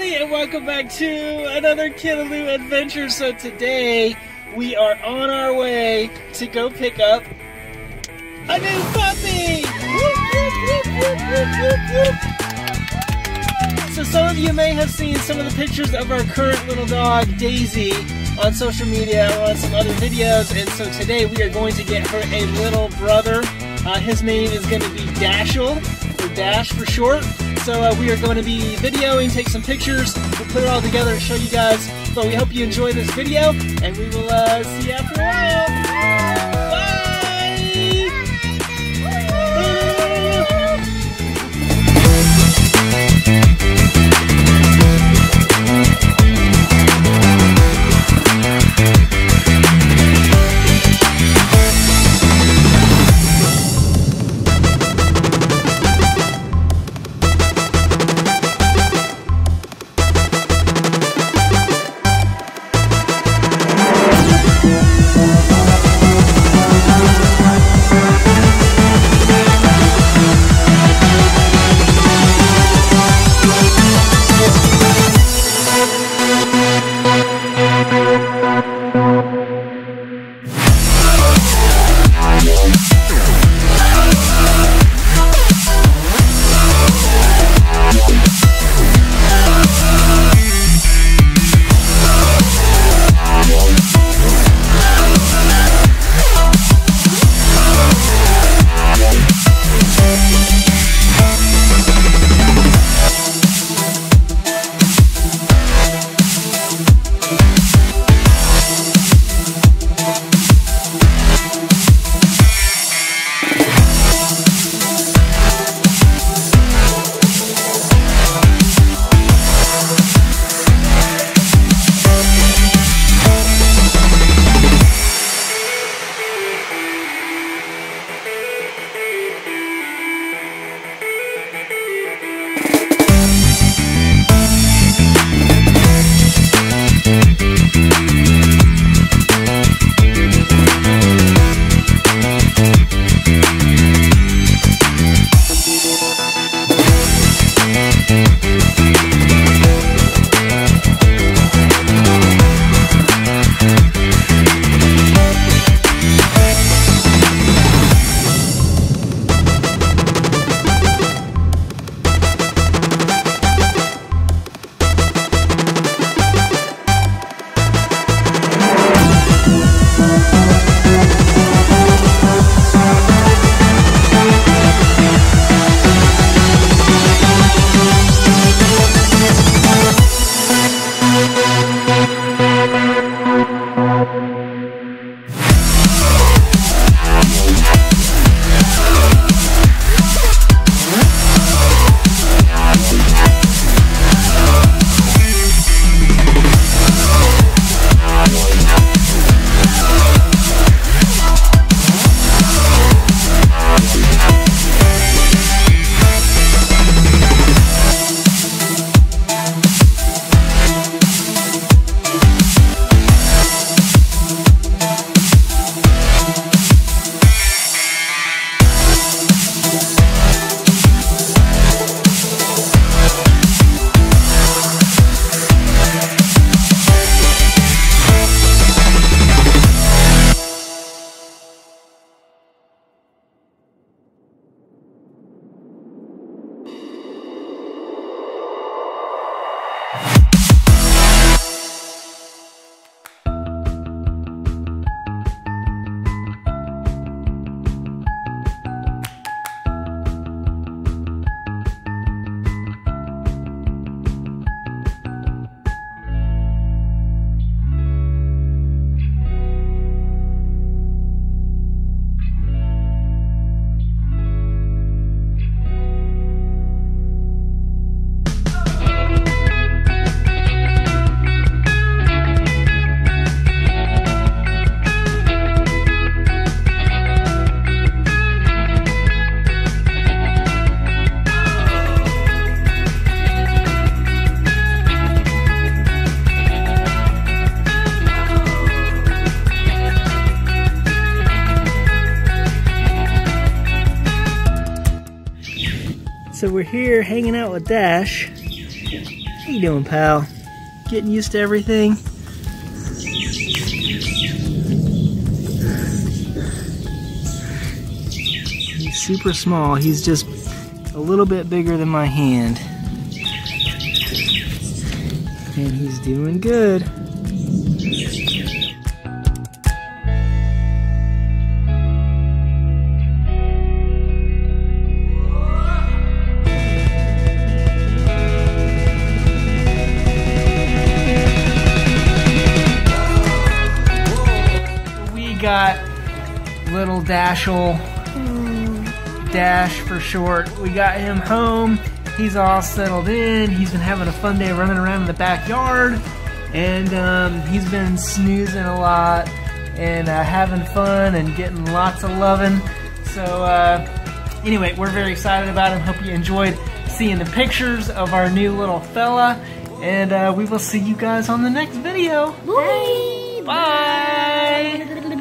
everybody, and welcome back to another Kidaloo adventure. So today we are on our way to go pick up a new puppy. So some of you may have seen some of the pictures of our current little dog Daisy on social media or on some other videos, and so today we are going to get her a little brother. Uh, his name is going to be Daschel, or Dash for short. So uh, we are going to be videoing, take some pictures, we'll put it all together and show you guys. But we hope you enjoy this video, and we will uh, see you after a while. So we're here hanging out with Dash. How you doing, pal? Getting used to everything? He's super small. He's just a little bit bigger than my hand. And he's doing good. Got little Daschel, Dash for short. We got him home. He's all settled in. He's been having a fun day running around in the backyard, and um, he's been snoozing a lot and uh, having fun and getting lots of loving. So, uh, anyway, we're very excited about him. Hope you enjoyed seeing the pictures of our new little fella, and uh, we will see you guys on the next video. Bye. Bye.